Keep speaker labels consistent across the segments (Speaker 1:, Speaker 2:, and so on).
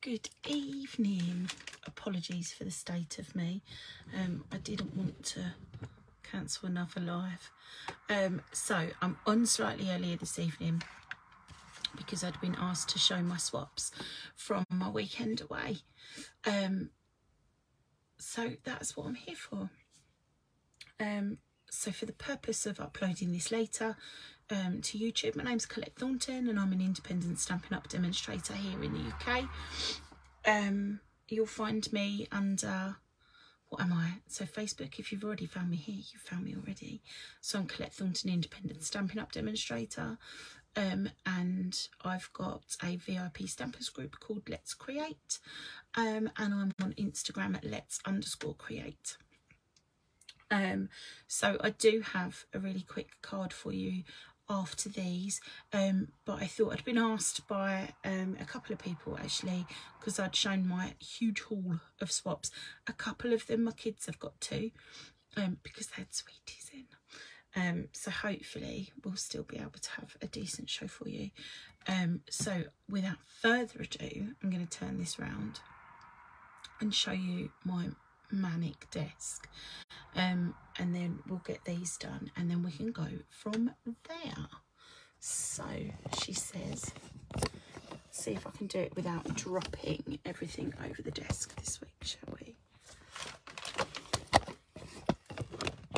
Speaker 1: Good evening. Apologies for the state of me. Um, I didn't want to cancel another live. Um, so I'm on slightly earlier this evening because I'd been asked to show my swaps from my weekend away. Um, so that's what I'm here for. Um, so for the purpose of uploading this later um, to YouTube, my name's Collette Thornton and I'm an independent Stampin' Up demonstrator here in the UK. Um, you'll find me under, what am I? So Facebook, if you've already found me here, you've found me already. So I'm Collette Thornton, independent Stampin' Up demonstrator. Um, and I've got a VIP stampers group called Letts Create. Um, and I'm on Instagram at let's underscore create. Um, so I do have a really quick card for you after these. Um, but I thought I'd been asked by um, a couple of people actually because I'd shown my huge haul of swaps. A couple of them my kids have got two um, because they had sweeties in. Um, so hopefully we'll still be able to have a decent show for you. Um, so without further ado I'm going to turn this round and show you my manic desk. Um, and then we'll get these done and then we can go from there. So she says see if I can do it without dropping everything over the desk this week shall we?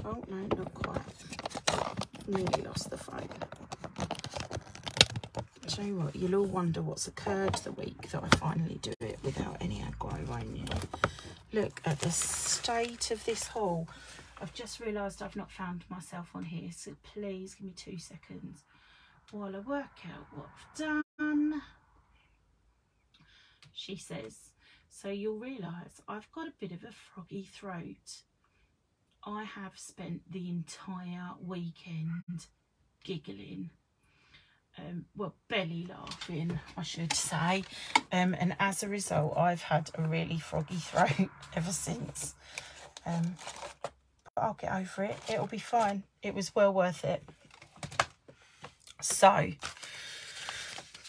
Speaker 1: Oh no not quite. Nearly lost the phone Tell you what, you'll all wonder what's occurred the week that I finally do it without any aggro, won't you? look at the state of this haul. I've just realised I've not found myself on here, so please give me two seconds while I work out what I've done. She says, so you'll realise I've got a bit of a froggy throat. I have spent the entire weekend giggling um, well, belly laughing, I should say. Um, and as a result, I've had a really froggy throat ever since. Um, but I'll get over it. It'll be fine. It was well worth it. So,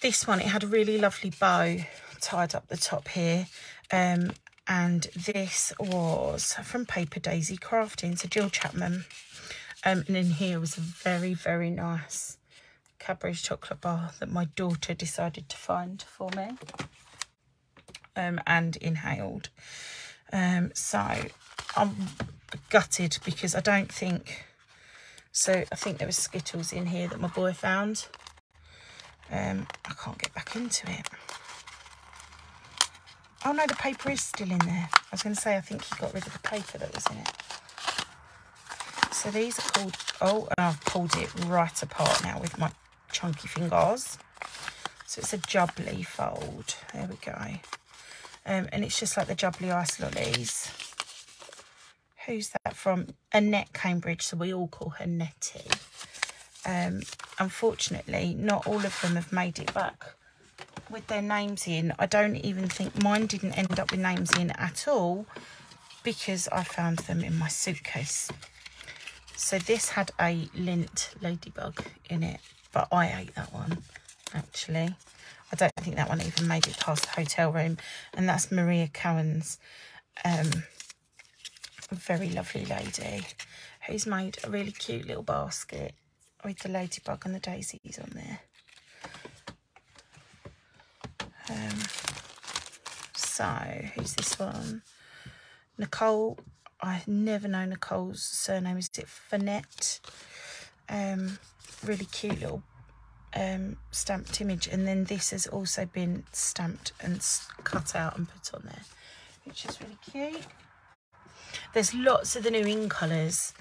Speaker 1: this one, it had a really lovely bow tied up the top here. Um, and this was from Paper Daisy Crafting, so Jill Chapman. Um, and in here was a very, very nice Cadbury's chocolate bar that my daughter decided to find for me um, and inhaled. Um, so I'm gutted because I don't think, so I think there was Skittles in here that my boy found. Um, I can't get back into it. Oh no, the paper is still in there. I was going to say, I think he got rid of the paper that was in it. So these are called, oh, and I've pulled it right apart now with my chunky fingers. So it's a jubbly fold. There we go. Um, and it's just like the jubbly ice lollies. Who's that from? Annette Cambridge, so we all call her Nettie. Um, unfortunately, not all of them have made it back with their names in. I don't even think mine didn't end up with names in at all because I found them in my suitcase. So this had a Lindt ladybug in it but I ate that one actually. I don't think that one even made it past the hotel room. And that's Maria Cowan's um, very lovely lady who's made a really cute little basket with the ladybug and the daisies on there. Um, so, who's this one? Nicole. I never know Nicole's surname. Is it Finette? Um, really cute little um, stamped image. And then this has also been stamped and cut out and put on there which is really cute. There's lots of the new in colours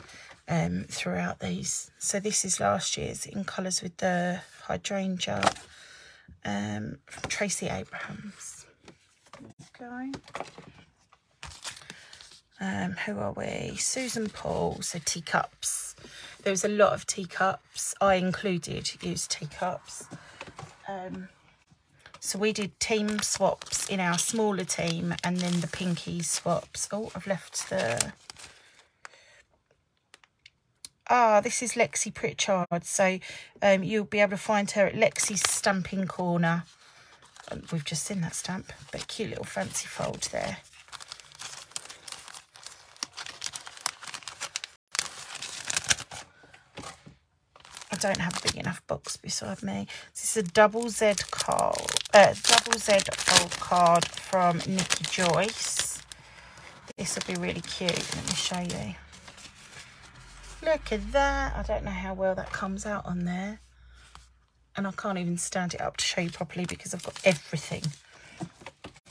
Speaker 1: um, throughout these. So this is last year's in colours with the hydrangea um, from Tracy Abrahams. Okay um, who are we? Susan Paul so teacups there was a lot of teacups. I included used teacups. Um, so we did team swaps in our smaller team and then the pinky swaps. Oh, I've left the... Ah, this is Lexi Pritchard. So um, you'll be able to find her at Lexi's Stamping Corner we've just seen that stamp, but cute little fancy fold there. Don't have a big enough box beside me. This is a double Z card, uh, double Z fold card from Nikki Joyce. This will be really cute. Let me show you. Look at that. I don't know how well that comes out on there. And I can't even stand it up to show you properly because I've got everything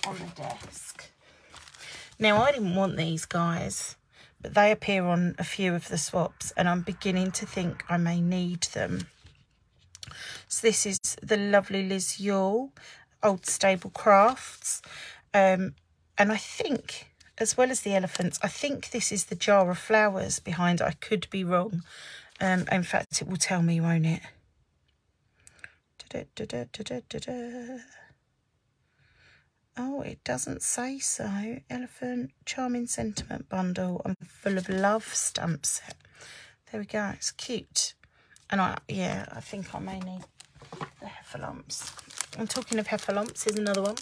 Speaker 1: on the desk. Now, I didn't want these guys, but they appear on a few of the swaps and I'm beginning to think I may need them. So this is the lovely Liz Yule, Old Stable Crafts. Um, and I think as well as the elephants. I think this is the jar of flowers behind. I could be wrong. Um, in fact, it will tell me, won't it? Da -da -da oh, it doesn't say so. Elephant, charming sentiment bundle. I'm full of love stamp set. There we go. It's cute. And I, yeah, I think I may need the heffalumps. I'm talking of heffalumps. Here's another one.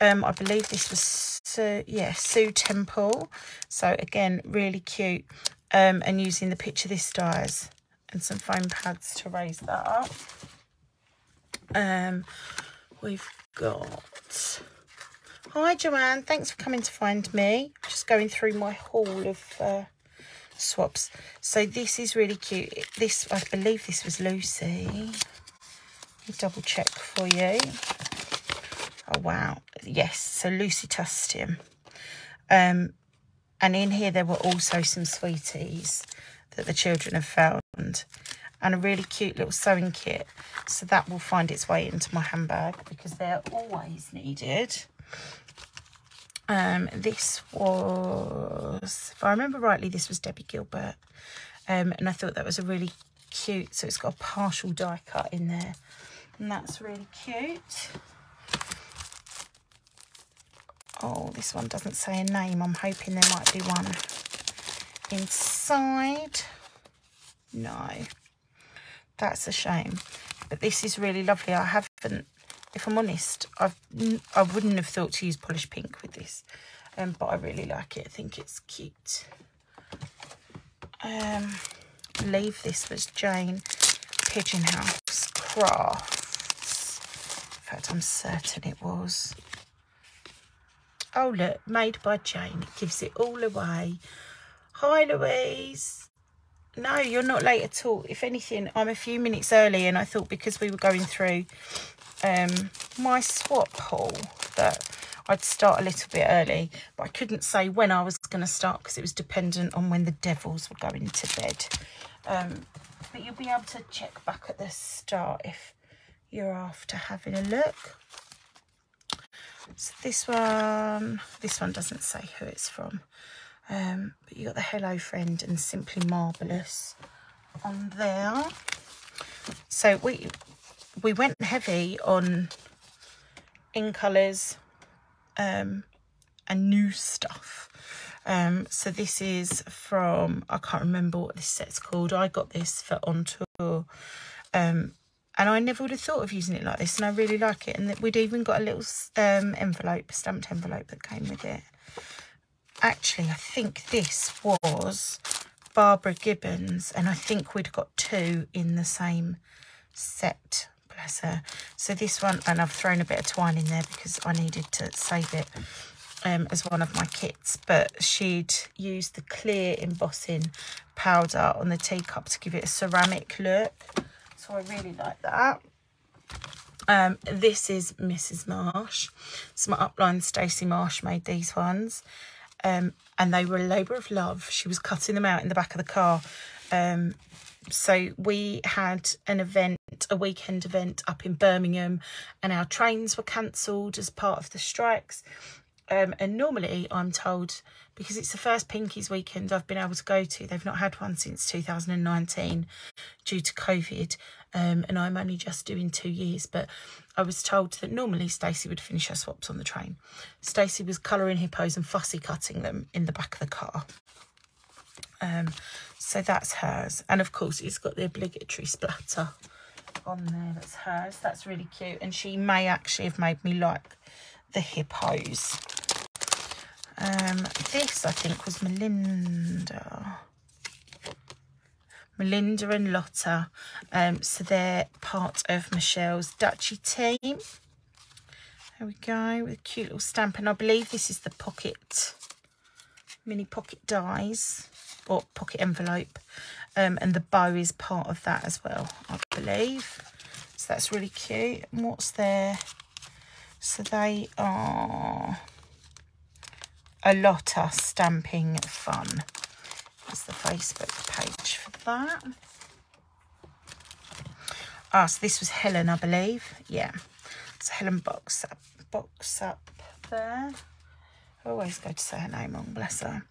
Speaker 1: Um, I believe this was Sue, yeah, Sue Temple. So again, really cute. Um, and using the picture this dies and some foam pads to raise that up. Um, we've got Hi Joanne, thanks for coming to find me. Just going through my haul of uh, swaps. So this is really cute. This, I believe this was Lucy. Let double check for you. Oh, wow. Yes, so Lucy Tustin. Um, and in here there were also some sweeties that the children have found. And a really cute little sewing kit. So that will find its way into my handbag because they're always needed. Um, this was, if I remember rightly, this was Debbie Gilbert. Um, and I thought that was a really cute, so it's got a partial die cut in there. And that's really cute. Oh, this one doesn't say a name. I'm hoping there might be one inside. No, that's a shame. But this is really lovely. I haven't, if I'm honest, I've, I wouldn't have thought to use polished pink with this. Um, but I really like it. I think it's cute. Um, I believe this was Jane Pigeon House Crafts. In fact, I'm certain it was. Oh, look, made by Jane. It gives it all away. Hi, Louise. No, you're not late at all. If anything, I'm a few minutes early and I thought because we were going through um, my swap haul that I'd start a little bit early. But I couldn't say when I was going to start because it was dependent on when the devils were going to bed. Um, but you'll be able to check back at the start if you're after having a look. So this one, this one doesn't say who it's from. Um, but you got the Hello Friend and Simply Marvellous on there. So we we went heavy on in colours um, and new stuff. Um, so this is from, I can't remember what this set's called. I got this for On Tour. Um, and I never would have thought of using it like this and I really like it and we'd even got a little um, envelope stamped envelope that came with it actually I think this was Barbara Gibbons and I think we'd got two in the same set bless her so this one and I've thrown a bit of twine in there because I needed to save it um, as one of my kits but she'd used the clear embossing powder on the teacup to give it a ceramic look so I really like that. Um, this is Mrs. Marsh. So my upline Stacey Marsh made these ones. Um, and they were a labour of love. She was cutting them out in the back of the car. Um, so we had an event, a weekend event up in Birmingham, and our trains were cancelled as part of the strikes. Um, and normally I'm told, because it's the first Pinkies weekend I've been able to go to, they've not had one since 2019 due to COVID, um, and I'm only just doing two years, but I was told that normally Stacey would finish her swaps on the train. Stacey was colouring hippos and fussy cutting them in the back of the car. Um, so that's hers. And of course, it's got the obligatory splatter on there that's hers. That's really cute. And she may actually have made me like the hippos. Um, this, I think, was Melinda. Melinda and Lotta. Um, so they're part of Michelle's Duchy team. There we go, with a cute little stamp. And I believe this is the pocket, mini pocket dies, or pocket envelope. Um, and the bow is part of that as well, I believe. So that's really cute. And what's there? So they are a Lotta stamping fun. That's the Facebook page for that. Ah, so this was Helen, I believe. Yeah. So Helen box up, box up there. I always go to say her name wrong, bless her.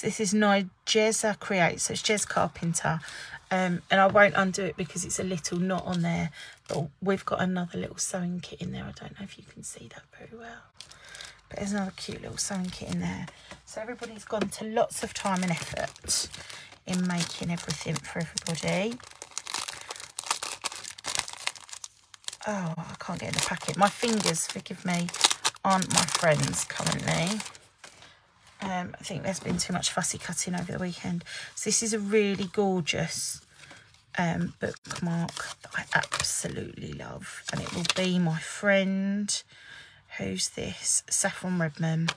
Speaker 1: So this is Nigeza Create. So it's Jez Carpenter. Um, and I won't undo it because it's a little knot on there. But we've got another little sewing kit in there. I don't know if you can see that very well. But there's another cute little sewing kit in there. So everybody's gone to lots of time and effort in making everything for everybody. Oh, I can't get in the packet. My fingers, forgive me, aren't my friends currently. Um, I think there's been too much fussy cutting over the weekend. So this is a really gorgeous um, bookmark that I absolutely love. And it will be my friend, who's this? Saffron Redman.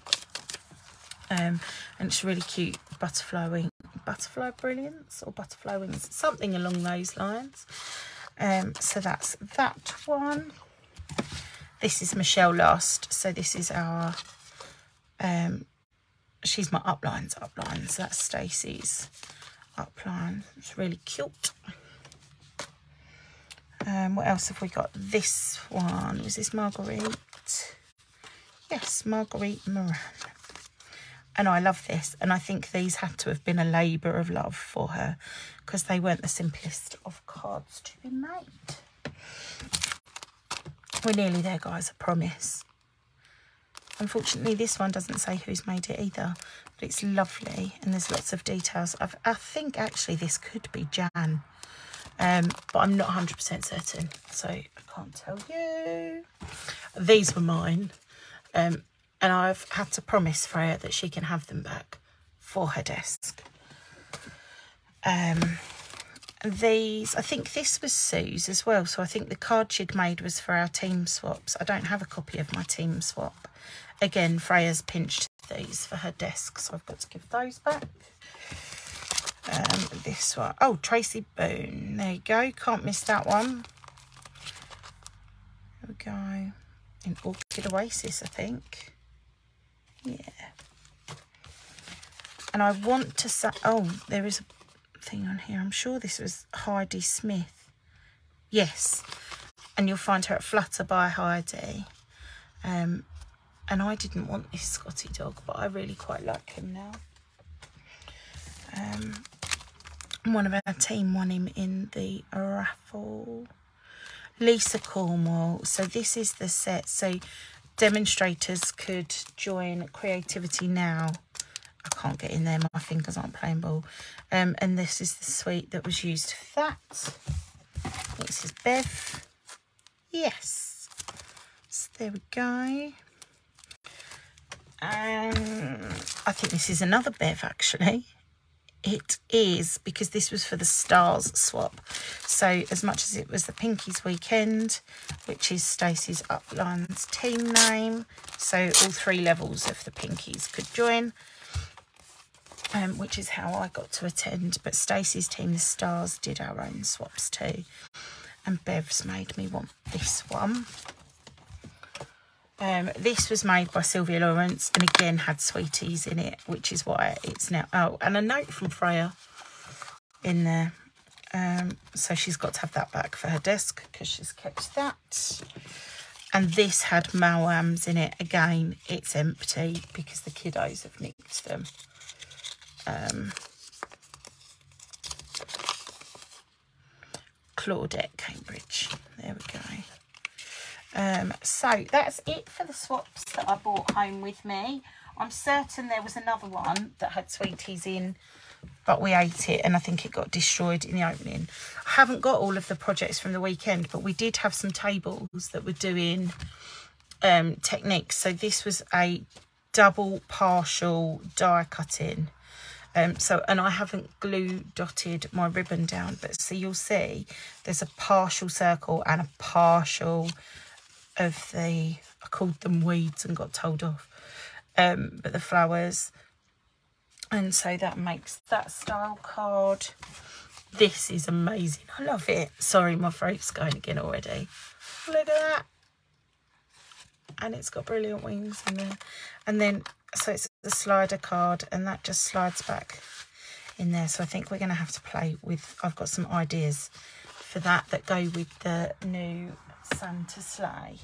Speaker 1: Um, and it's really cute butterfly wing, butterfly brilliance or butterfly wings, something along those lines. Um, so that's that one. This is Michelle Last. So this is our um, she's my uplines uplines. That's Stacey's upline. It's really cute. Um what else have we got? This one. Was this marguerite? Yes marguerite moran. And I love this and I think these had to have been a labour of love for her because they weren't the simplest of cards to be made. We're nearly there guys I promise Unfortunately, this one doesn't say who's made it either, but it's lovely and there's lots of details. I've, i think actually this could be Jan, um, but I'm not 100% certain, so I can't tell you. These were mine, um, and I've had to promise Freya that she can have them back for her desk. Um, these, I think this was Sue's as well, so I think the card she'd made was for our team swaps. I don't have a copy of my team swap. Again, Freya's pinched these for her desk, so I've got to give those back. Um, this one, oh, Tracy Boone. There you go. Can't miss that one. We go. In Orchid Oasis, I think. Yeah. And I want to say, oh, there is a thing on here. I'm sure this was Heidi Smith. Yes. And you'll find her at Flutter by Heidi. Um, and I didn't want this Scotty dog, but I really quite like him now. Um, one of our team won him in the raffle. Lisa Cornwall. So this is the set. So demonstrators could join Creativity Now. I can't get in there. My fingers aren't playing ball. Um, and this is the suite that was used for that. This is Bev. Yes. So there we go. Um, I think this is another Bev actually. It is because this was for the stars swap. So as much as it was the Pinkies weekend, which is Stacey's Uplines team name. So all three levels of the Pinkies could join. Um, which is how I got to attend. But Stacey's team, the Stars, did our own swaps too. And Bev's made me want this one. Um, this was made by Sylvia Lawrence and again had sweeties in it, which is why it's now... Oh, and a note from Freya in there. Um, so she's got to have that back for her desk because she's kept that. And this had Malwams in it. Again, it's empty because the kiddos have nicked them. Um, Claudette Cambridge. There we go. Um, so that's it for the swaps that I brought home with me. I'm certain there was another one that had sweeties in but we ate it and I think it got destroyed in the opening. I haven't got all of the projects from the weekend, but we did have some tables that were doing um, techniques. So this was a double partial die cutting. Um, so, and I haven't glue dotted my ribbon down, but so you'll see there's a partial circle and a partial of the, I called them weeds and got told off, um, but the flowers. And so that makes that style card. This is amazing. I love it. Sorry, my throat's going again already. Look at that and it's got brilliant wings in there and then so it's the slider card and that just slides back in there so I think we're going to have to play with I've got some ideas for that that go with the new Santa sleigh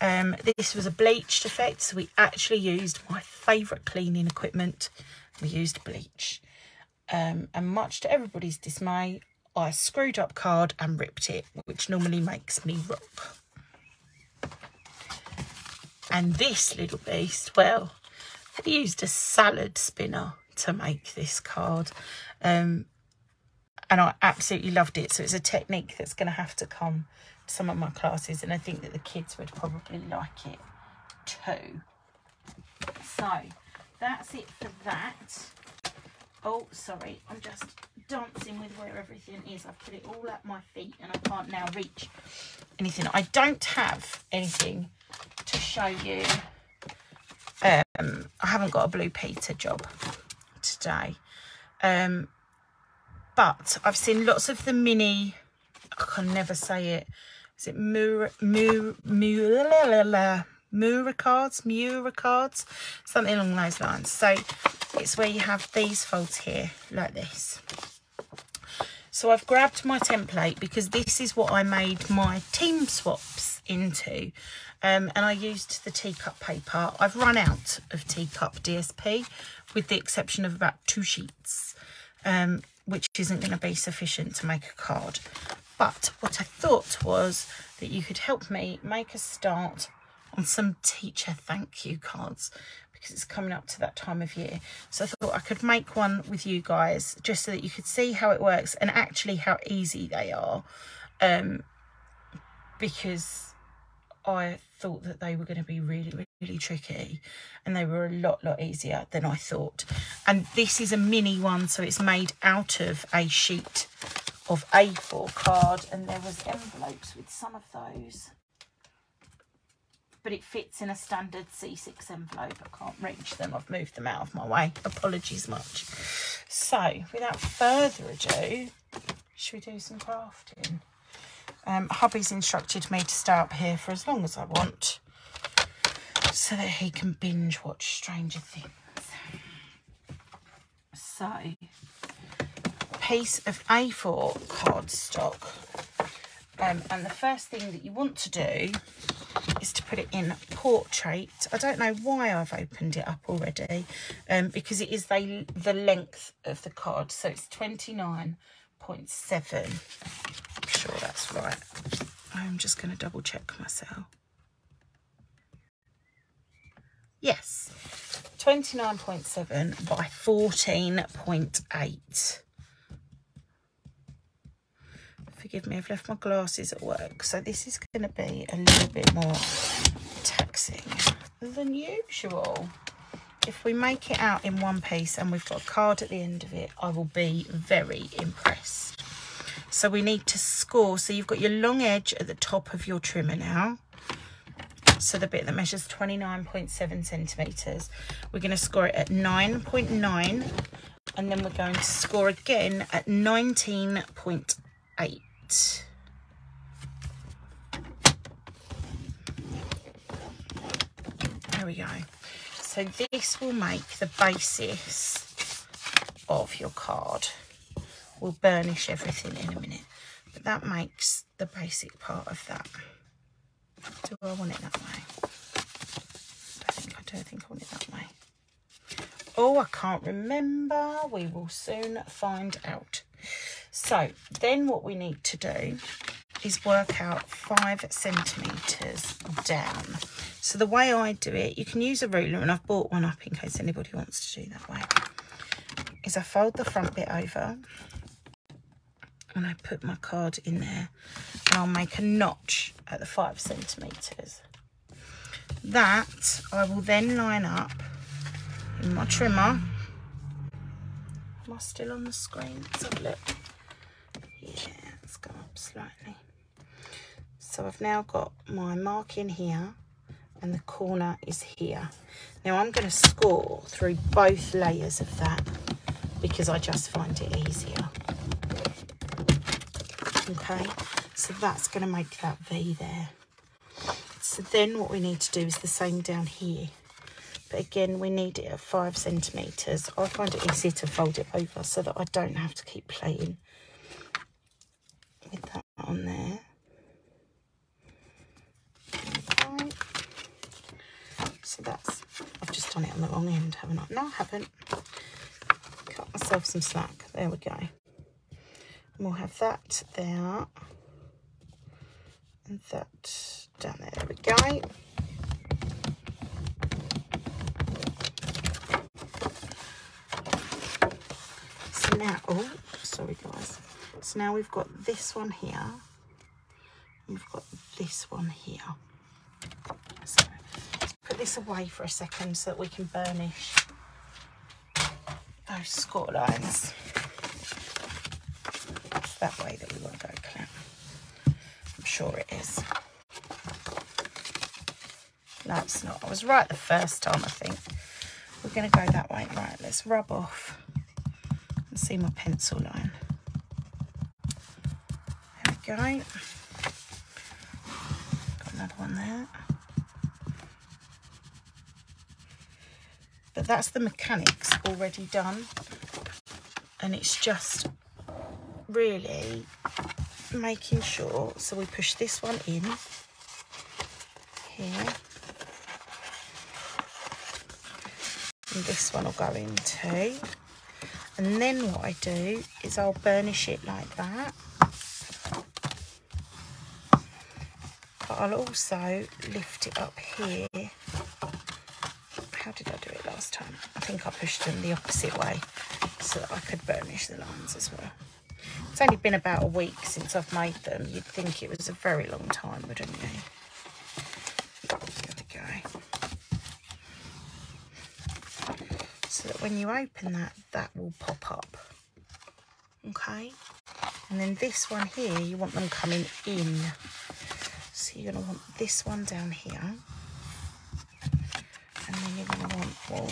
Speaker 1: um, this was a bleached effect so we actually used my favourite cleaning equipment we used bleach um, and much to everybody's dismay I screwed up card and ripped it which normally makes me rock and this little beast, well, I used a salad spinner to make this card. Um, and I absolutely loved it. So it's a technique that's going to have to come some of my classes. And I think that the kids would probably like it too. So that's it for that. Oh, sorry. I'm just dancing with where everything is. I've put it all at my feet and I can't now reach anything. I don't have anything to show you. Um, I haven't got a Blue Peter job today. Um, but I've seen lots of the mini, I can never say it. Is it Mura, Mura, Mura, Mura cards, Mura something along those lines. So it's where you have these folds here, like this. So I've grabbed my template because this is what I made my team swaps into um, and I used the teacup paper. I've run out of teacup DSP with the exception of about two sheets, um, which isn't going to be sufficient to make a card. But what I thought was that you could help me make a start on some teacher thank you cards because it's coming up to that time of year. So I thought I could make one with you guys just so that you could see how it works and actually how easy they are. Um, because I thought that they were going to be really, really tricky and they were a lot, lot easier than I thought. And this is a mini one, so it's made out of a sheet of A4 card and there was envelopes with some of those. But it fits in a standard C6 envelope. I can't reach them. I've moved them out of my way. Apologies much. So, without further ado, should we do some crafting? Um, hubby's instructed me to stay up here for as long as I want so that he can binge watch Stranger Things. So, piece of A4 cardstock. Um, and the first thing that you want to do is to put it in portrait. I don't know why I've opened it up already um, because it is the, the length of the card. So it's 29.7. I'm sure that's right. I'm just going to double check myself. Yes, 29.7 by 14.8. Forgive me, I've left my glasses at work, so this is going to be a little bit more taxing than usual if we make it out in one piece and we've got a card at the end of it, I will be very impressed. So we need to score. So you've got your long edge at the top of your trimmer now. So the bit that measures 29.7 centimetres. We're going to score it at 9.9 .9, and then we're going to score again at 19.8. There we go. So this will make the basis of your card. We'll burnish everything in a minute. But that makes the basic part of that. Do I want it that way? I think I do. I think I want it that way. Oh, I can't remember. We will soon find out. So then what we need to do is work out five centimetres down. So the way I do it, you can use a ruler and I've bought one up in case anybody wants to do that way. is I fold the front bit over and I put my card in there and I'll make a notch at the five centimetres. That I will then line up in my trimmer. Am I still on the screen? Let's have a look. Yeah, let's go up slightly. So I've now got my mark in here and the corner is here. Now I'm going to score through both layers of that because I just find it easier. Okay, so that's going to make that V there. So then what we need to do is the same down here. But again, we need it at five centimetres. I find it easier to fold it over so that I don't have to keep playing with that on there. Okay. So that's, I've just done it on the wrong end, haven't I? No, I haven't. Cut myself some slack. There we go. And we'll have that there. And that down there. There we go. So now, oh, sorry guys. So now we've got this one here. We've got this one here. So let's put this away for a second so that we can burnish those score lines. It's that way that we want to go, Claire. I'm sure it is. No, it's not. I was right the first time, I think. We're going to go that way. Right, let's rub off and see my pencil line. Got another one there. But that's the mechanics already done. And it's just really making sure. So we push this one in here. And this one will go in too. And then what I do is I'll burnish it like that. I'll also lift it up here. How did I do it last time? I think I pushed them the opposite way so that I could burnish the lines as well. It's only been about a week since I've made them. You'd think it was a very long time, wouldn't you? There we go. So that when you open that, that will pop up. Okay? And then this one here, you want them coming in. So you're going to want this one down here. And then you're going to want, well,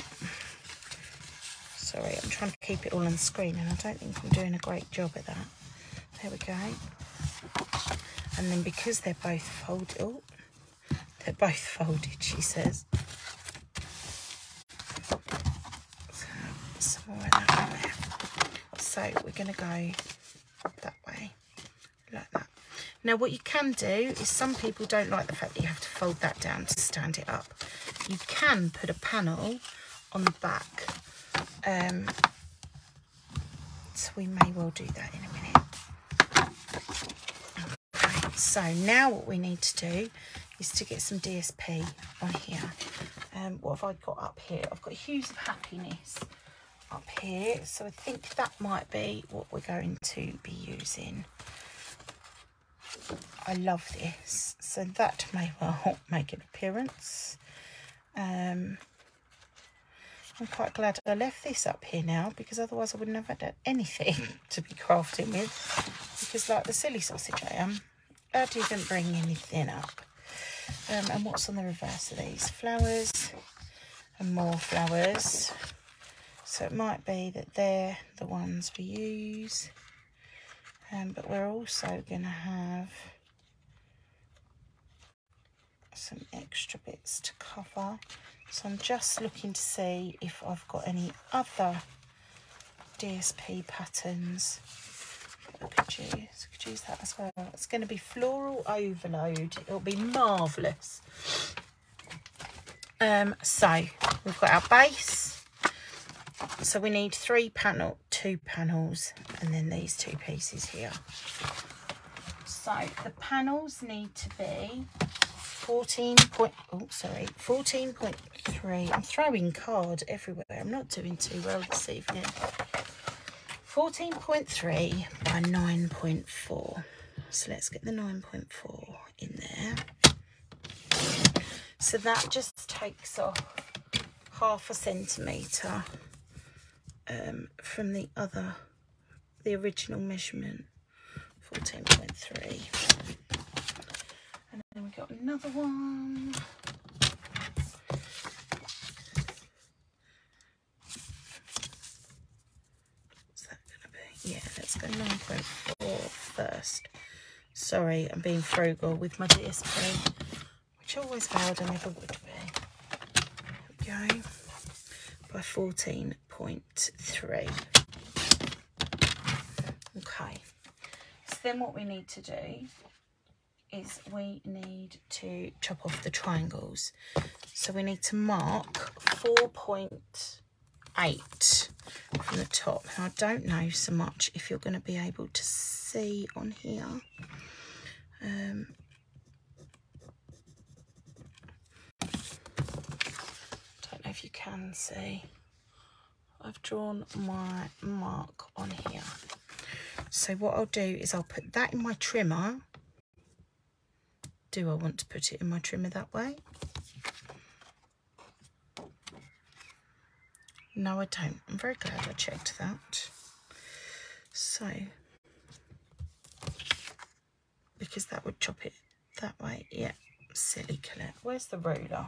Speaker 1: sorry, I'm trying to keep it all on screen and I don't think I'm doing a great job at that. There we go. And then because they're both folded, oh, they're both folded, she says. so we're going to go that way like that now what you can do is some people don't like the fact that you have to fold that down to stand it up you can put a panel on the back um, so we may well do that in a minute okay, so now what we need to do is to get some DSP on here um, what have I got up here I've got Hues of Happiness up here. So I think that might be what we're going to be using. I love this. So that may well make an appearance. Um, I'm quite glad I left this up here now because otherwise I wouldn't have had anything to be crafting with. Because like the silly sausage I am, I didn't bring anything up. Um, and what's on the reverse of these? Flowers and more flowers. So it might be that they're the ones we use. Um, but we're also going to have some extra bits to cover. So I'm just looking to see if I've got any other DSP patterns I could use. I could use that as well. It's going to be floral overload. It'll be marvellous. Um, so we've got our base so we need three panel, two panels, and then these two pieces here. So the panels need to be 14 point, oh, sorry, 14.3. I'm throwing card everywhere. I'm not doing too well this evening. 14.3 by 9.4. So let's get the 9.4 in there. So that just takes off half a centimetre um, from the other, the original measurement, 14.3. And we got another one. What's that going to be? Yeah, let's go 9.4 first. Sorry, I'm being frugal with my DSP, which I always vowed I never would be. There we go. By 14.3. Okay. So then what we need to do is we need to chop off the triangles. So we need to mark 4.8 from the top. Now I don't know so much if you're going to be able to see on here. Um, don't know if you can see. I've drawn my mark on here. So what I'll do is I'll put that in my trimmer. Do I want to put it in my trimmer that way? No, I don't. I'm very glad I checked that. So because that would chop it that way. Yeah, silly Collette. Where's the ruler?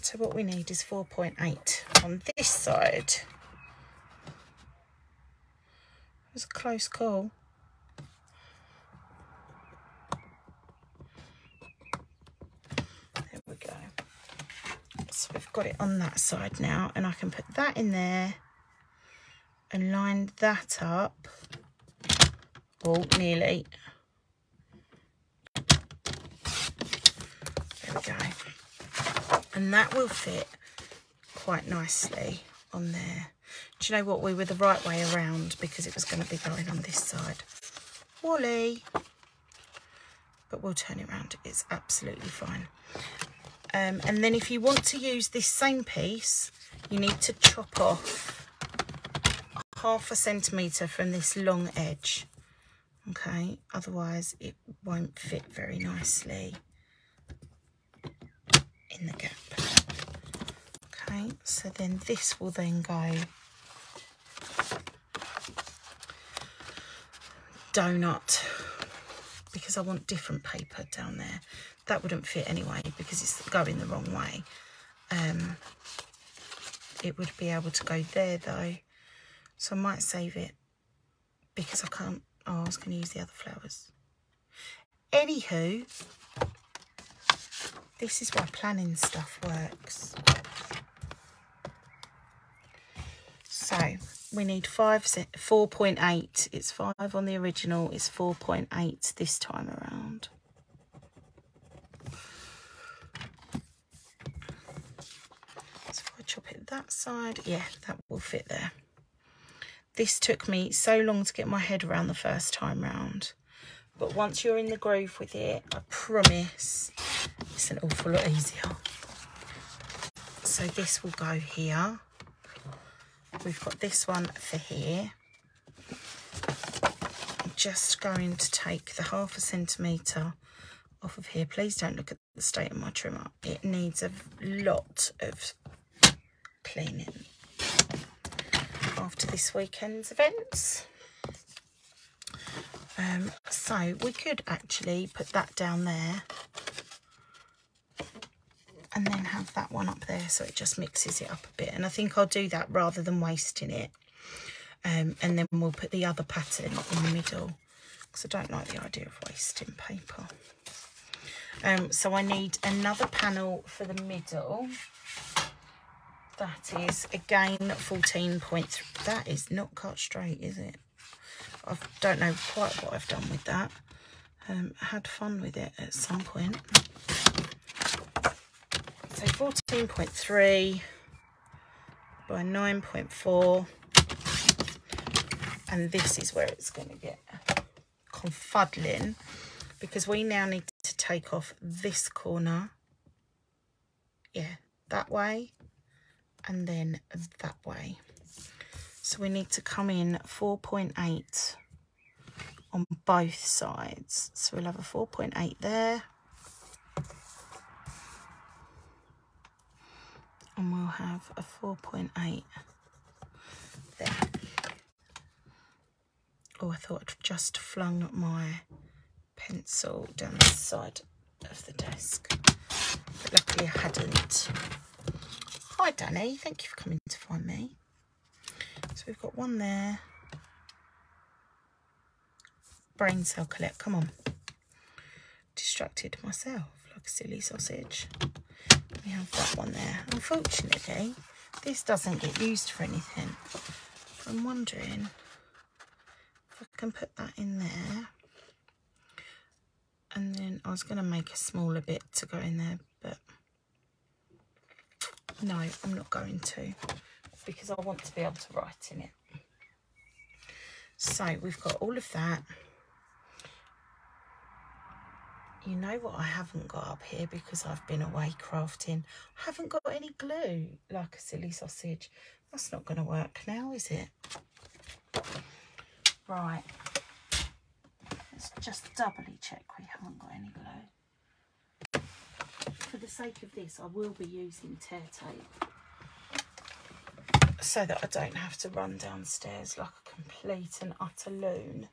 Speaker 1: So what we need is 4.8 on this side. It was a close call. There we go. So we've got it on that side now and I can put that in there and line that up Oh, nearly. There we go. And that will fit quite nicely on there. Do you know what? We were the right way around because it was going to be going on this side. Wally. But we'll turn it around. It's absolutely fine. Um, and then if you want to use this same piece, you need to chop off half a centimetre from this long edge. Okay otherwise it won't fit very nicely in the gap. Okay so then this will then go donut because I want different paper down there that wouldn't fit anyway because it's going the wrong way um, it would be able to go there though so I might save it because I can't Oh, I was going to use the other flowers. Anywho, this is why planning stuff works. So we need five, 4.8. It's five on the original. It's 4.8 this time around. So if I chop it that side, yeah, that will fit there. This took me so long to get my head around the first time round. But once you're in the groove with it, I promise it's an awful lot easier. So this will go here. We've got this one for here. I'm just going to take the half a centimetre off of here. Please don't look at the state of my trimmer. It needs a lot of cleaning after this weekend's events. Um, so we could actually put that down there and then have that one up there so it just mixes it up a bit. And I think I'll do that rather than wasting it. Um, and then we'll put the other pattern in the middle because I don't like the idea of wasting paper. Um, so I need another panel for the middle that is again 14.3 that is not cut straight is it? I don't know quite what I've done with that. Um, had fun with it at some point. So 14.3 by 9.4 and this is where it's going to get confuddling because we now need to take off this corner. Yeah that way and then that way. So we need to come in 4.8 on both sides. So we'll have a 4.8 there. And we'll have a 4.8 there. Oh, I thought I'd just flung my pencil down the side of the desk. But luckily I hadn't. Hi Danny, thank you for coming to find me. So we've got one there. Brain cell collect, come on. Distracted myself like a silly sausage. We have that one there. Unfortunately, this doesn't get used for anything. I'm wondering if I can put that in there. And then I was going to make a smaller bit to go in there, no, I'm not going to because I want to be able to write in it. So we've got all of that. You know what I haven't got up here because I've been away crafting? I haven't got any glue like a silly sausage. That's not going to work now, is it? Right. Let's just doubly check we haven't got any glue. For the sake of this, I will be using tear tape so that I don't have to run downstairs like a complete and utter loon.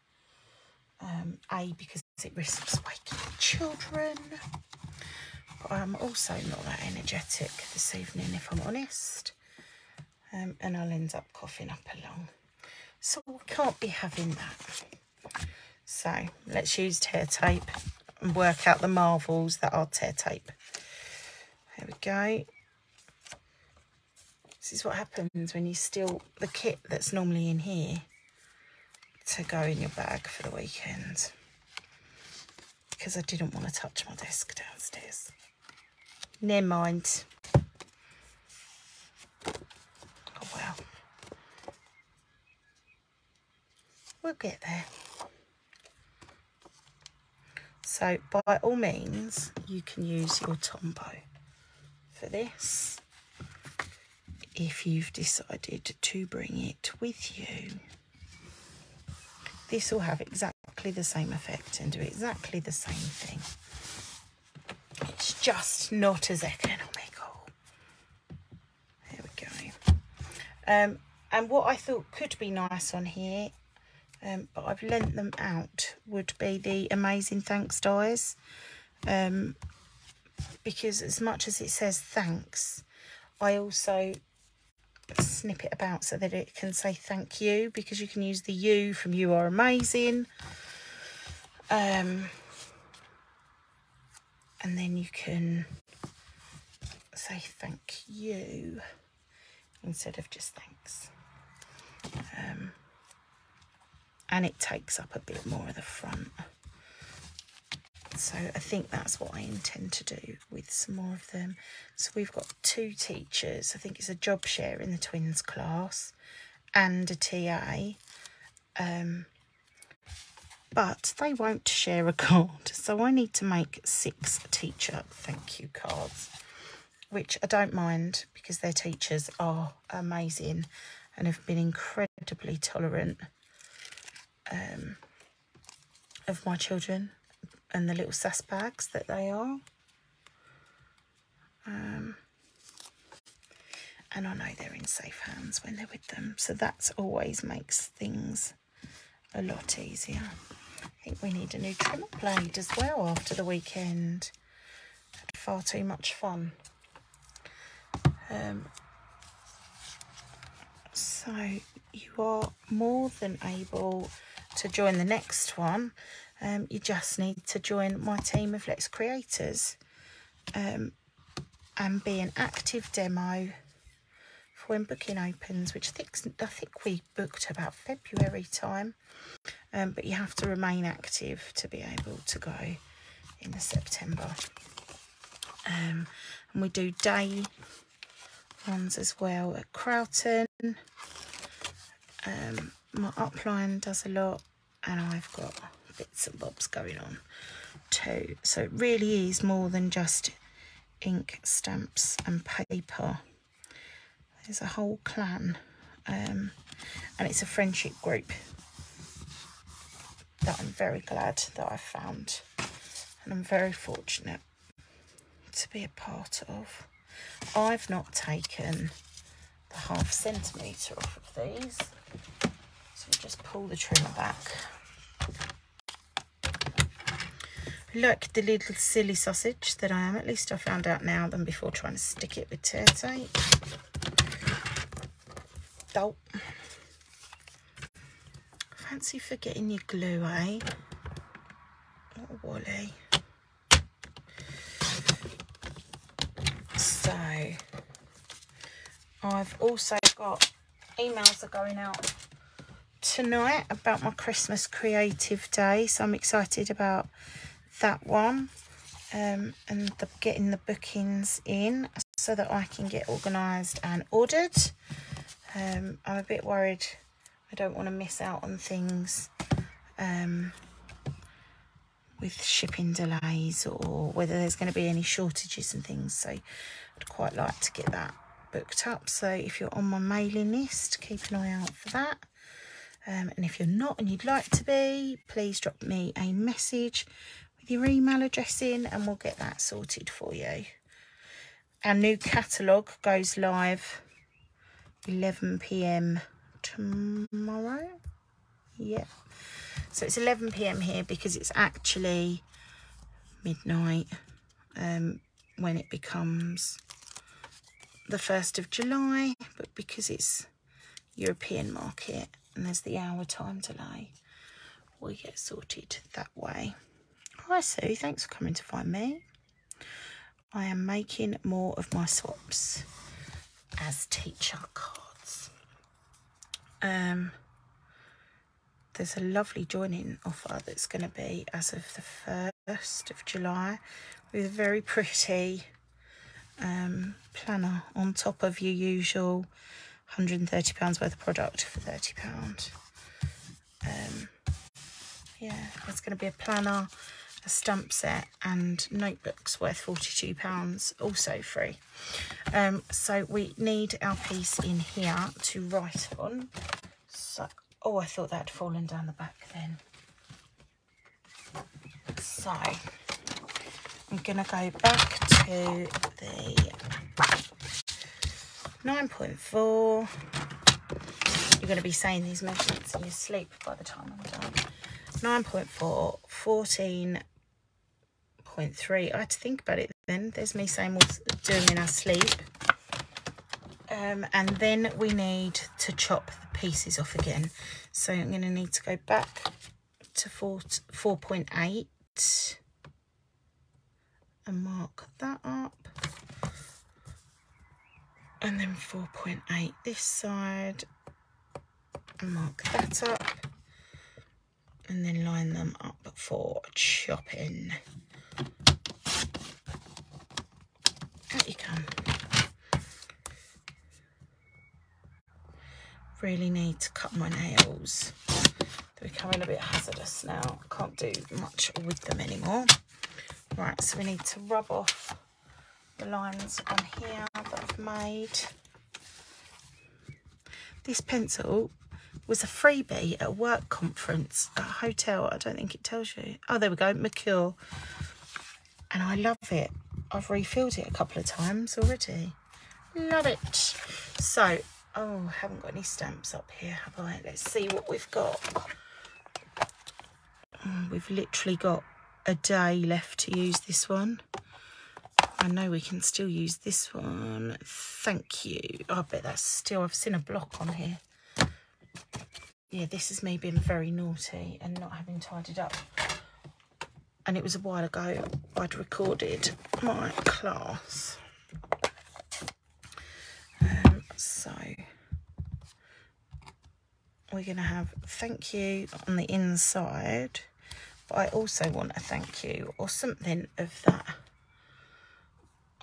Speaker 1: Um, a, because it risks waking children. But I'm also not that energetic this evening, if I'm honest. Um, and I'll end up coughing up along. So we can't be having that. So let's use tear tape and work out the marvels that are tear tape. There we go. This is what happens when you steal the kit that's normally in here to go in your bag for the weekend. Because I didn't want to touch my desk downstairs. Never mind. Oh well. We'll get there. So by all means, you can use your Tombow for this if you've decided to bring it with you. This will have exactly the same effect and do exactly the same thing. It's just not as economical. There we go. Um, and what I thought could be nice on here, um, but I've lent them out, would be the Amazing Thanks dies. Um, because as much as it says thanks, I also snip it about so that it can say thank you because you can use the you from you are amazing. Um, and then you can say thank you instead of just thanks. Um, and it takes up a bit more of the front so I think that's what I intend to do with some more of them. So we've got two teachers. I think it's a job share in the twins class and a TA. Um, but they won't share a card. So I need to make six teacher thank you cards, which I don't mind because their teachers are amazing and have been incredibly tolerant um, of my children and the little sass bags that they are. Um, and I know they're in safe hands when they're with them. So that always makes things a lot easier. I think we need a new trimmer blade as well after the weekend. Had far too much fun. Um, so you are more than able to join the next one um, you just need to join my team of Letts Creators um, and be an active demo for when booking opens, which I think, I think we booked about February time. Um, but you have to remain active to be able to go in the September. Um, and we do day ones as well at Crowton. Um, my upline does a lot and I've got bits and bobs going on too. So it really is more than just ink, stamps and paper. There's a whole clan. Um, and it's a friendship group that I'm very glad that I found and I'm very fortunate to be a part of. I've not taken the half centimetre off of these so we just pull the trimmer back like the little silly sausage that I am. At least I found out now than before trying to stick it with tear tape. Oh. Fancy forgetting your glue, eh? What a wally. So, I've also got emails are going out tonight about my Christmas creative day. So I'm excited about that one um, and the, getting the bookings in so that I can get organised and ordered. Um, I'm a bit worried I don't want to miss out on things um, with shipping delays or whether there's going to be any shortages and things. So I'd quite like to get that booked up. So if you're on my mailing list, keep an eye out for that. Um, and if you're not and you'd like to be, please drop me a message with your email address in and we'll get that sorted for you. Our new catalogue goes live 11pm tomorrow. Yeah. So it's 11pm here because it's actually midnight um, when it becomes the 1st of July. But because it's European market and there's the hour time delay, we get sorted that way. Hi Sue, thanks for coming to find me. I am making more of my swaps as teacher cards. Um, there's a lovely joining offer that's going to be as of the 1st of July with a very pretty um, planner on top of your usual £130 worth of product for £30. Um, yeah, it's going to be a planner a stamp set and notebooks worth £42 also free. Um, so we need our piece in here to write on. So oh I thought that had fallen down the back then. So I'm gonna go back to the 9.4 you're going to be saying these measurements in your sleep by the time I'm done. 9.4 14 0.3. I had to think about it then. There's me saying we're doing in our sleep. Um, and then we need to chop the pieces off again. So I'm going to need to go back to 4, 4.8 and mark that up. And then 4.8 this side and mark that up. And then line them up for chopping. Out you come. Really need to cut my nails. They're becoming a bit hazardous now. Can't do much with them anymore. Right, so we need to rub off the lines on here that I've made. This pencil was a freebie at a work conference at a hotel. I don't think it tells you. Oh, there we go, Mercure. And I love it. I've refilled it a couple of times already. Love it. So, oh, I haven't got any stamps up here, have I? Let's see what we've got. Oh, we've literally got a day left to use this one. I know we can still use this one. Thank you. I bet that's still, I've seen a block on here. Yeah, this is me being very naughty and not having tidied up and it was a while ago I'd recorded my class. Um, so we're going to have thank you on the inside, but I also want a thank you or something of that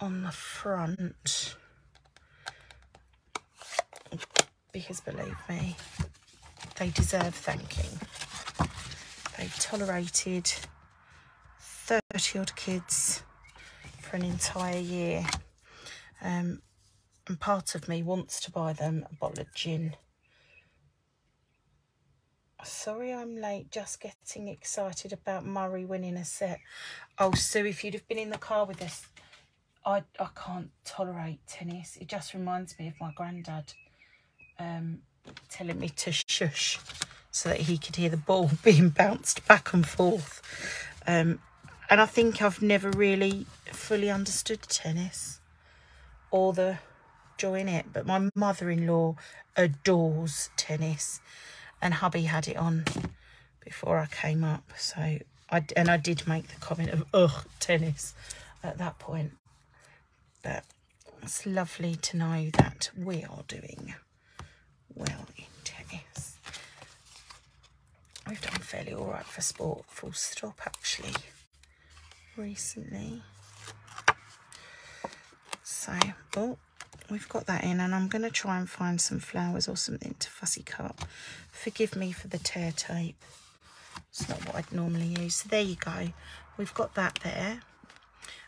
Speaker 1: on the front because believe me, they deserve thanking. They've tolerated 30 odd kids for an entire year. Um, and part of me wants to buy them a bottle of gin Sorry I'm late, just getting excited about Murray winning a set. Oh, Sue, if you'd have been in the car with us, I, I can't tolerate tennis. It just reminds me of my granddad um, telling me to shush so that he could hear the ball being bounced back and forth. Um, and I think I've never really fully understood tennis or the joy in it. But my mother-in-law adores tennis and hubby had it on before I came up. So I and I did make the comment of ugh tennis at that point. But it's lovely to know that we are doing well in tennis. We've done fairly all right for sport, full stop actually, recently. So, oh, we've got that in and I'm going to try and find some flowers or something to fussy cut. Forgive me for the tear tape. It's not what I'd normally use. So there you go. We've got that there.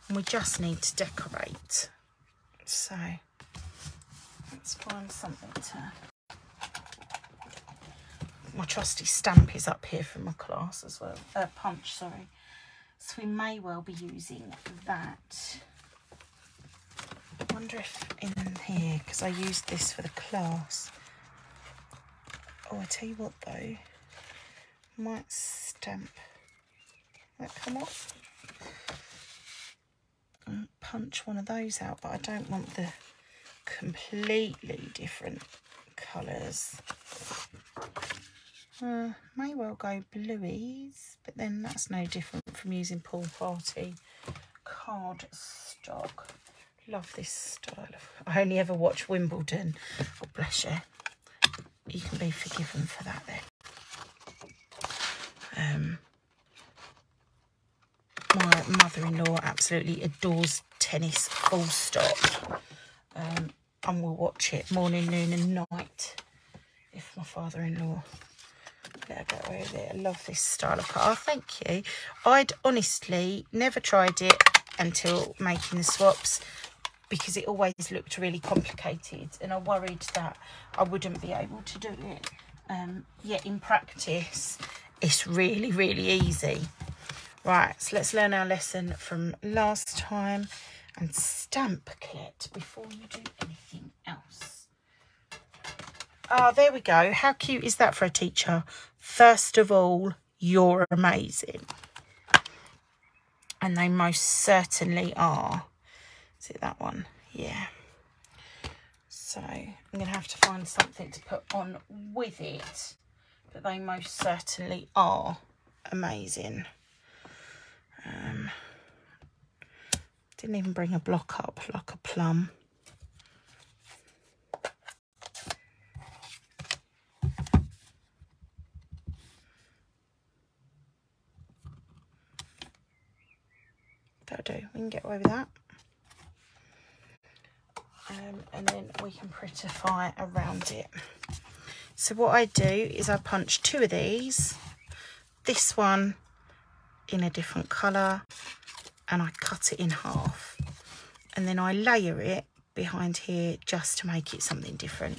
Speaker 1: And we just need to decorate. So let's find something to... My trusty stamp is up here from my class as well. Uh, punch, sorry. So we may well be using that I wonder if in here, because I used this for the class. Oh, I tell you what though, might stamp that come off and punch one of those out, but I don't want the completely different colours. Uh, may well go blueies, but then that's no different from using pool party card stock. Love this style. Of, I only ever watch Wimbledon. Oh, bless you. You can be forgiven for that then. Um, my mother-in-law absolutely adores tennis full stop. Um, and will watch it morning, noon and night if my father-in-law her get away with. I love this style of car. Oh, thank you. I'd honestly never tried it until making the swaps because it always looked really complicated and I worried that I wouldn't be able to do it. Um, yet in practice, it's really, really easy. Right, so let's learn our lesson from last time and stamp Collette before you do anything else. Oh, there we go. How cute is that for a teacher? First of all, you're amazing. And they most certainly are. Is it that one? Yeah. So I'm going to have to find something to put on with it. But they most certainly are amazing. Um, didn't even bring a block up like a plum. That'll do. We can get away with that um, and then we can prettify around it. So what I do is I punch two of these, this one in a different colour, and I cut it in half. And then I layer it behind here just to make it something different.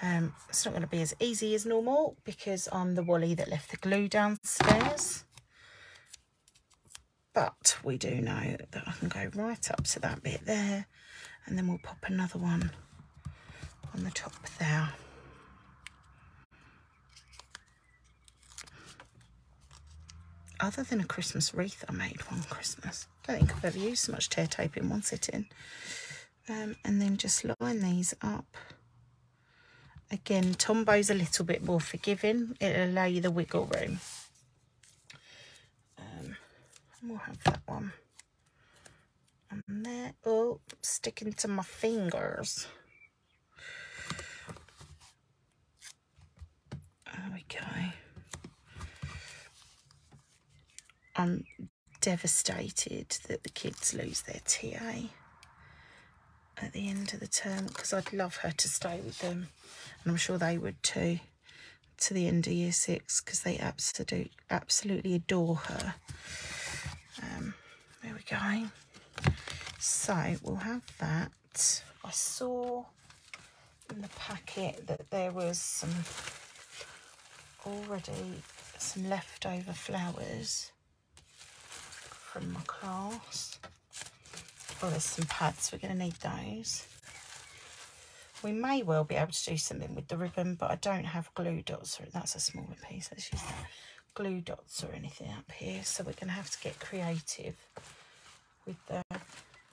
Speaker 1: Um, it's not going to be as easy as normal because I'm the Wally that left the glue downstairs. But we do know that I can go right up to that bit there and then we'll pop another one on the top there. Other than a Christmas wreath I made one Christmas. I don't think I've ever used so much tear tape in one sitting. Um, and then just line these up. Again, Tombow's a little bit more forgiving. It'll allow you the wiggle room. We'll have that one. And there oh sticking to my fingers. There we go. I'm devastated that the kids lose their TA at the end of the term because I'd love her to stay with them and I'm sure they would too to the end of year six because they absolutely absolutely adore her um, there we go so we'll have that. I saw in the packet that there was some already some leftover flowers from my class. Oh, there's some pads. We're going to need those. We may well be able to do something with the ribbon, but I don't have glue dots. That's a smaller piece. Let's use glue dots or anything up here. So we're going to have to get creative with the...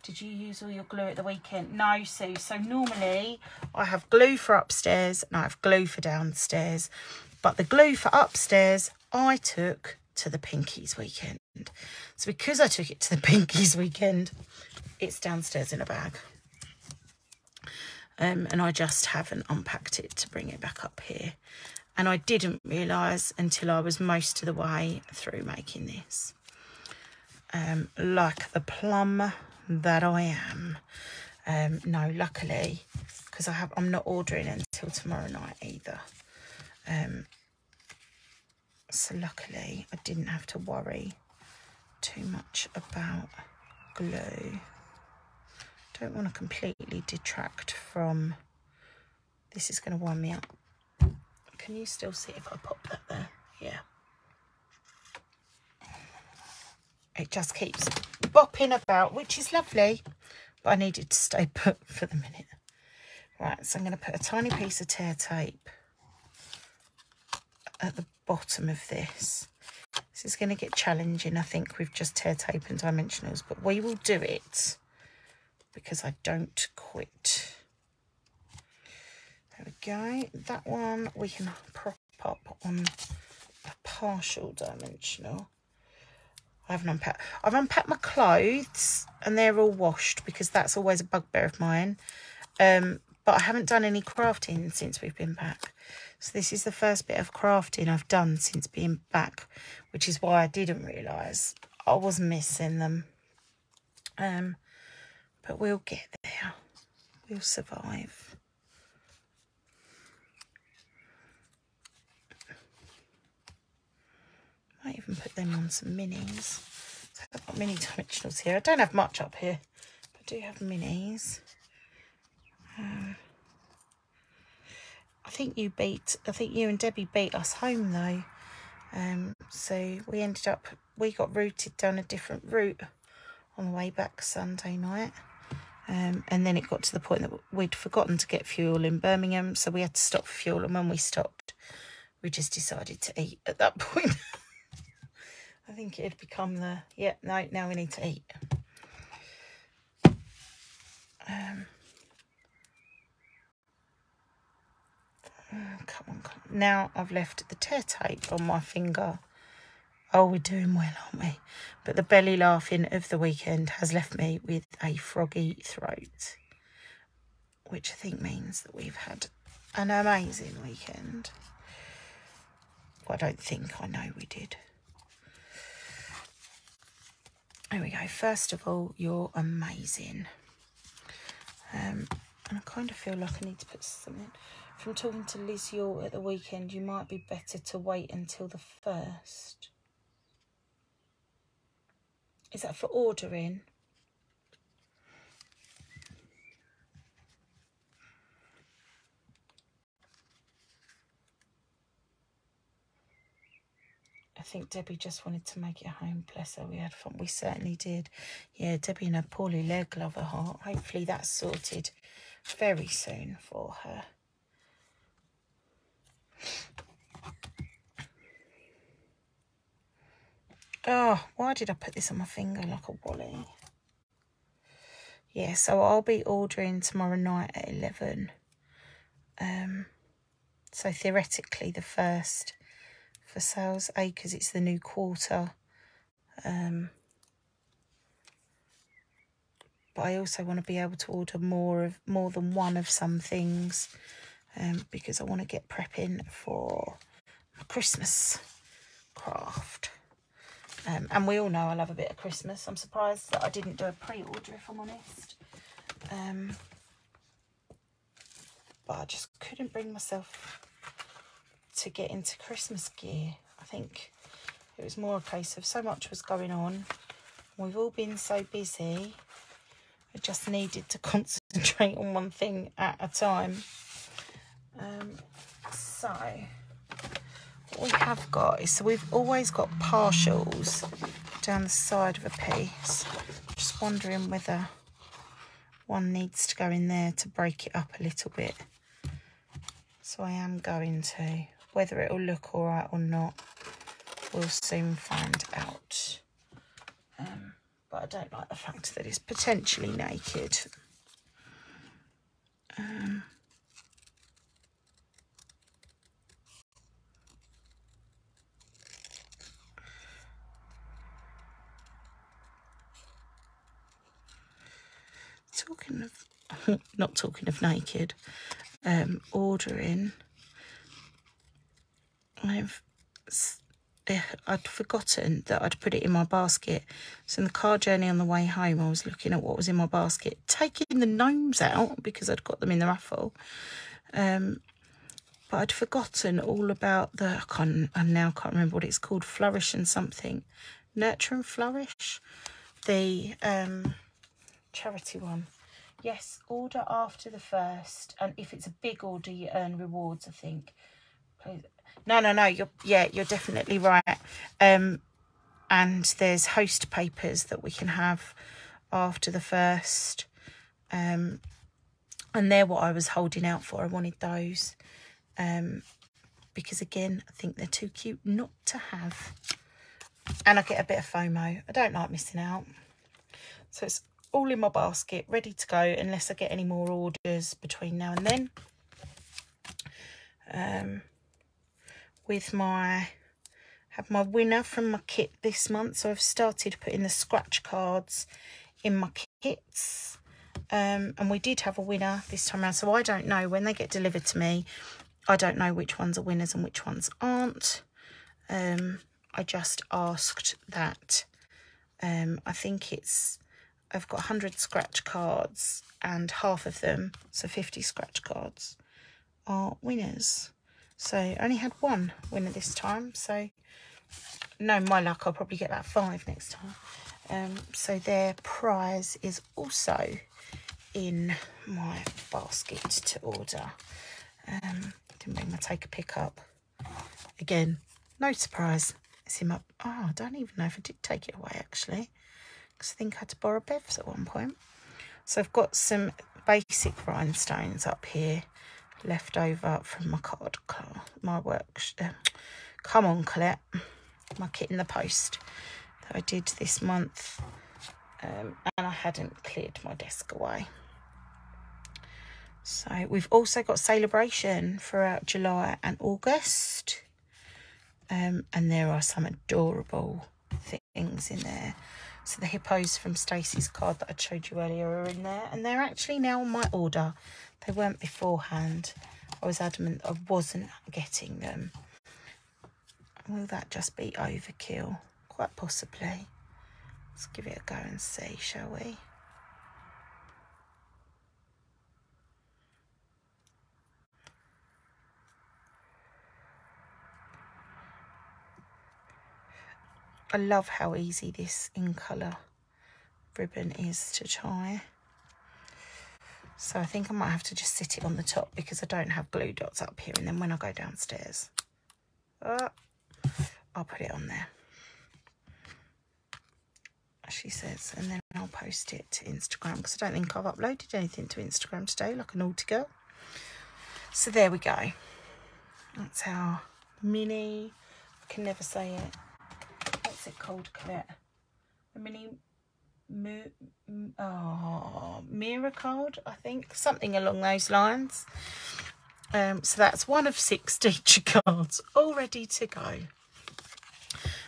Speaker 1: Did you use all your glue at the weekend? No, Sue. So normally I have glue for upstairs and I have glue for downstairs. But the glue for upstairs I took to the Pinkies weekend. So because I took it to the Pinkies weekend, it's downstairs in a bag. Um, and I just haven't unpacked it to bring it back up here. And I didn't realise until I was most of the way through making this. Um, like the plum that I am. Um, no, luckily, because I have, I'm not ordering until tomorrow night either. Um, so luckily, I didn't have to worry too much about glue. Don't want to completely detract from... This is going to wind me up. Can you still see if I pop that there? Yeah. It just keeps bopping about, which is lovely. But I needed to stay put for the minute. Right, so I'm going to put a tiny piece of tear tape at the bottom of this. This is going to get challenging, I think, with just tear tape and dimensionals, but we will do it because I don't quit. There we go. That one we can prop up on a partial dimensional. I haven't unpacked. I've unpacked my clothes and they're all washed because that's always a bugbear of mine. Um, but I haven't done any crafting since we've been back. So this is the first bit of crafting I've done since being back, which is why I didn't realise I was missing them. Um, but we'll get there. We'll survive. Might even put them on some minis. So I've got mini dimensionals here. I don't have much up here, but I do have minis. Um, I think you beat, I think you and Debbie beat us home though. Um, so we ended up, we got routed down a different route on the way back Sunday night. Um, and then it got to the point that we'd forgotten to get fuel in Birmingham, so we had to stop for fuel. And when we stopped, we just decided to eat at that point. I think it'd become the, yeah, no, now we need to eat. Um, come on, come on. Now I've left the tear tape on my finger. Oh, we're doing well, aren't we? But the belly laughing of the weekend has left me with a froggy throat, which I think means that we've had an amazing weekend. Well, I don't think I know we did. There we go. First of all, you're amazing. Um, and I kind of feel like I need to put something. From talking to Liz York at the weekend, you might be better to wait until the first. Is that for ordering? Think Debbie just wanted to make it home. Bless her, we had fun. We certainly did. Yeah, Debbie and her poorly leg love her heart. Hopefully that's sorted very soon for her. Oh, why did I put this on my finger like a wally? Yeah, so I'll be ordering tomorrow night at 11. Um, so theoretically the first for sales, A, because it's the new quarter. Um, but I also want to be able to order more of more than one of some things um, because I want to get prepping for my Christmas craft. Um, and we all know I love a bit of Christmas. I'm surprised that I didn't do a pre-order, if I'm honest. Um, but I just couldn't bring myself to get into Christmas gear. I think it was more a case of so much was going on. We've all been so busy. I just needed to concentrate on one thing at a time. Um, so what we have got is, so we've always got partials down the side of a piece. Just wondering whether one needs to go in there to break it up a little bit. So I am going to. Whether it'll look all right or not, we'll soon find out. Um, but I don't like the fact that it's potentially naked. Um, talking of, not talking of naked, um, ordering, I've, eh, I'd forgotten that I'd put it in my basket. So in the car journey on the way home, I was looking at what was in my basket, taking the gnomes out because I'd got them in the raffle. Um, but I'd forgotten all about the, I, can't, I now can't remember what it's called, Flourish and something. Nurture and Flourish. The um, charity one. Yes, order after the first, and if it's a big order, you earn rewards. I think. No, no, no. You're yeah, you're definitely right. Um, and there's host papers that we can have after the first. Um, and they're what I was holding out for. I wanted those. Um, because again, I think they're too cute not to have. And I get a bit of FOMO. I don't like missing out. So it's all in my basket, ready to go, unless I get any more orders between now and then. Um, with my, have my winner from my kit this month. So I've started putting the scratch cards in my kits. Um, and we did have a winner this time around. So I don't know, when they get delivered to me, I don't know which ones are winners and which ones aren't. Um, I just asked that. Um, I think it's I've got 100 scratch cards and half of them, so 50 scratch cards, are winners. So I only had one winner this time, so no, my luck, I'll probably get that five next time. Um, so their prize is also in my basket to order. Um, didn't bring my Take Your Pick up. Again, no surprise. It's in my, oh, I don't even know if I did take it away actually because I think I had to borrow Bev's at one point. So I've got some basic rhinestones up here left over from my card, my work. Uh, come on, Collette, my kit in the post that I did this month. Um, and I hadn't cleared my desk away. So we've also got Sale-a-bration throughout July and August. Um, and there are some adorable things in there. So the hippos from Stacey's card that I showed you earlier are in there. And they're actually now on my order. They weren't beforehand. I was adamant I wasn't getting them. Will that just be overkill? Quite possibly. Let's give it a go and see, shall we? I love how easy this in colour ribbon is to tie. So I think I might have to just sit it on the top because I don't have glue dots up here. And then when I go downstairs, oh, I'll put it on there. She says, and then I'll post it to Instagram because I don't think I've uploaded anything to Instagram today like a naughty girl. So there we go. That's our mini, I can never say it, what's it called? A mini oh, mirror card, I think. Something along those lines. Um, so that's one of six teacher cards all ready to go.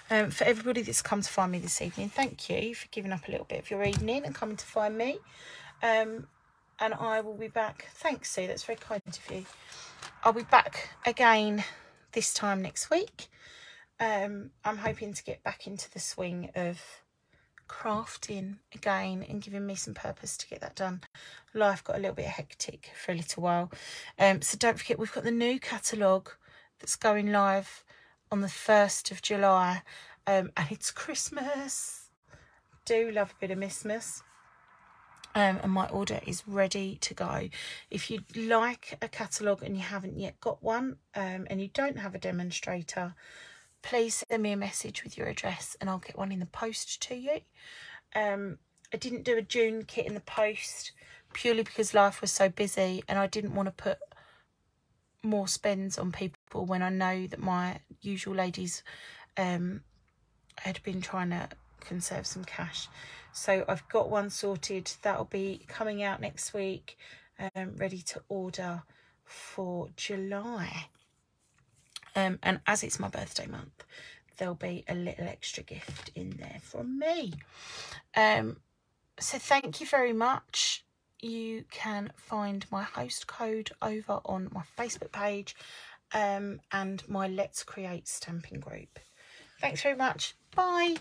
Speaker 1: Um, for everybody that's come to find me this evening, thank you for giving up a little bit of your evening and coming to find me. Um, and I will be back. Thanks, Sue. That's very kind of you. I'll be back again this time next week um, I'm hoping to get back into the swing of crafting again and giving me some purpose to get that done. Life got a little bit hectic for a little while. Um, so don't forget, we've got the new catalogue that's going live on the 1st of July. Um, and it's Christmas. Do love a bit of Christmas. Um, and my order is ready to go. If you'd like a catalogue and you haven't yet got one um, and you don't have a demonstrator, please send me a message with your address and I'll get one in the post to you. Um, I didn't do a June kit in the post purely because life was so busy and I didn't want to put more spends on people when I know that my usual ladies um, had been trying to conserve some cash. So I've got one sorted. That'll be coming out next week, um, ready to order for July. Um, and as it's my birthday month, there'll be a little extra gift in there from me. Um, so thank you very much. You can find my host code over on my Facebook page um, and my Letts Create stamping group. Thanks very much. Bye.